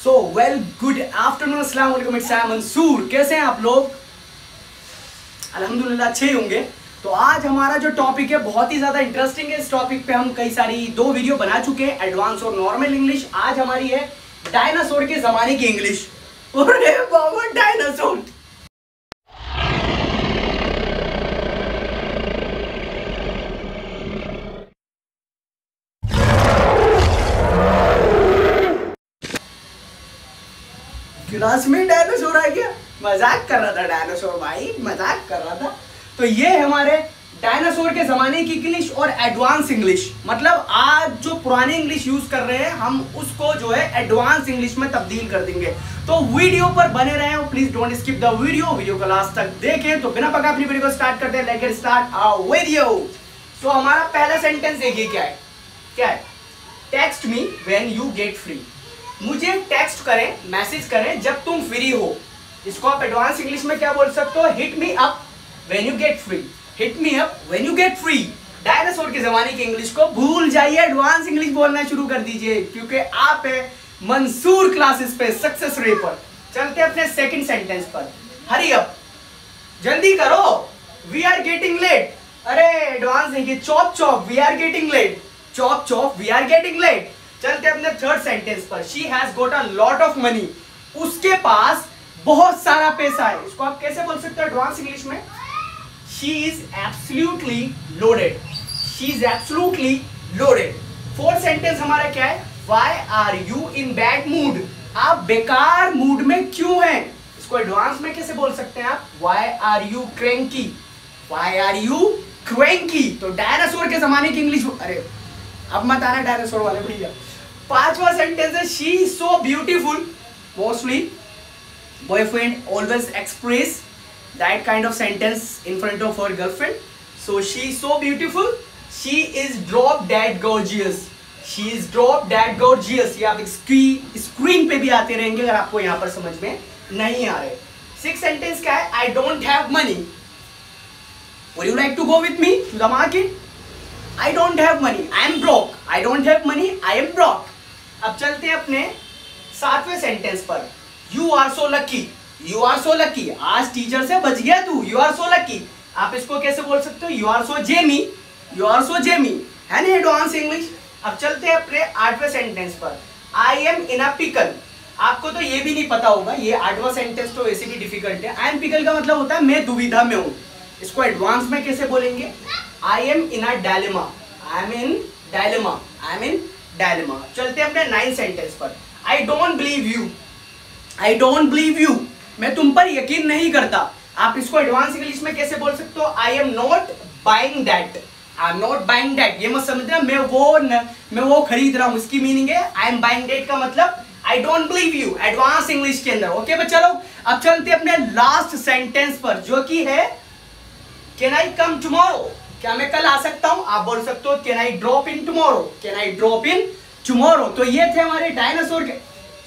So well good afternoon अस्सलाम मंसूर कैसे हैं आप लोग? अल्हम्दुलिल्लाह, अच्छे ही होंगे। तो आज हमारा जो टॉपिक है, बहुत ही ज़्यादा इंटरेस्टिंग है। इस टॉपिक पे हम कई सारी, दो वीडियो बना चुके हैं एडवांस और नॉर्मल इंग्लिश आज हमारी है डायनासोर के ज़माने की इंग्लिश डायनासोर क्लास में डायनासोर आ गया। मज़ाक कर रहा था डायनासोर भाई, मज़ाक कर रहा था। तो ये हमारे डायनासोर के जमाने की इंग्लिश और एडवांस इंग्लिश मतलब आज जो पुरानी इंग्लिश यूज़ कर रहे हैं, हम उसको जो है एडवांस इंग्लिश में तब्दील कर देंगे। तो वीडियो पर बने रहे हो please don't skip the video video को लास्ट तक देखें। तो बिना पका अपनी वीडियो को स्टार्ट करते हैं। लेट स्टार्ट आवर वीडियो तो हमारा पहला सेंटेंस देखिए क्या है। क्या है? Text me when you get free मुझे टेक्स्ट करें मैसेज करें, जब तुम फ्री हो। इसको आप एडवांस इंग्लिश में क्या बोल सकते हो? Hit me up when you get free hit me up when you get free dinosaur के जमाने की इंग्लिश को भूल जाइए। एडवांस इंग्लिश बोलना शुरू कर दीजिए, क्योंकि आप है मंसूर क्लासेस पे सक्सेस रे पर। चलते अपने सेकंड सेंटेंस पर। हरी अप जल्दी करो। वी आर गेटिंग लेट अरे एडवांस देखिए chop chop we are getting late chop chop we are getting late चलते अपने थर्ड सेंटेंस पर। She has got a lot of money उसके पास बहुत सारा पैसा है। इसको आप कैसे बोल सकते हो एडवांस इंग्लिश में? She is absolutely loaded she is absolutely loaded fourth sentence हमारा क्या है? Why are you in bad mood आप बेकार मूड में क्यों हैं? इसको एडवांस में कैसे बोल सकते हैं आप? Why are you cranky why are you cranky तो डायनासोर के जमाने की इंग्लिश अरे, अब मत आना डायनासोर वाले भैया पांचवा सेंटेंस है she is so beautiful mostly boyfriend always express that kind of sentence in front of our girlfriend so she is so beautiful she is drop dead gorgeous she is drop dead gorgeous ये आप screen पे भी आते रहेंगे अगर आपको यहाँ पर समझ में नहीं आ रहे सिक्स सेंटेंस क्या है I don't have money Would you like to go with me to the market? I don't have money. I am broke. I don't have money. I am broke. अब चलते हैं अपने सातवें सेंटेंस पर। You are so lucky you are so lucky आज teacher से बच गया तू यू आर सो लकी आप इसको कैसे बोल सकते हो? You are so jammy you are so jammy है ना एडवांस इंग्लिश अब चलते हैं अपने आठवें सेंटेंस पर। आई एम इन अ पिकल आपको तो ये भी नहीं पता होगा, ये आठवां सेंटेंस तो वैसे भी डिफ़िकल्ट है। आई एम पिकल का मतलब होता है मैं दुविधा में हूँ। इसको एडवांस में कैसे बोलेंगे? I am in a dilemma I am in dilemma I am in dilemma चलते अपने नाइन सेंटेंस पर. I don't believe you I don't believe you मैं तुम पर यकीन नहीं करता। आप इसको एडवांस इंग्लिश में कैसे बोल सकते हो? I am not buying that I am not buying that ये मत समझना मैं वो न, मैं वो खरीद रहा हूँ। इसकी मीनिंग है आई एम बाइंग दैट का मतलब I don't believe you advance English के अंदर ओके बच्चा लोग अब चलते अपने लास्ट सेंटेंस पर जो कि है कैन आई कम टुमारो क्या मैं कल आ सकता हूँ? आप बोल सकते हो can I drop in tomorrow can I drop in tomorrow तो ये थे हमारे डायनासोर के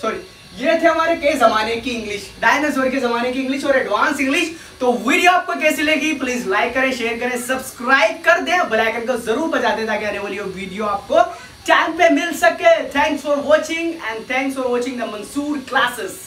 सॉरी ये थे हमारे के जमाने की इंग्लिश डायनासोर के जमाने की इंग्लिश और एडवांस इंग्लिश तो वीडियो आपको कैसी लगी? प्लीज़ लाइक करें शेयर करें सब्सक्राइब कर दें बेल आइकन को ज़रूर बजा दें ताकि आने वाली वीडियो आपको टाइम पे मिल सके। Thanks for watching and thanks for watching the Mansoor classes